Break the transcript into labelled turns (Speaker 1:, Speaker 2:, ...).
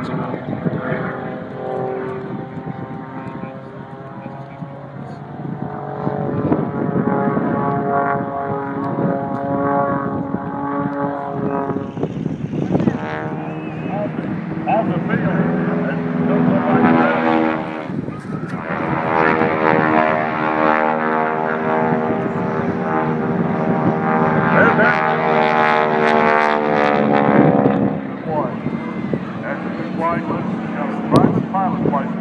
Speaker 1: Off the field. pilot, pilot, pilot, pilot.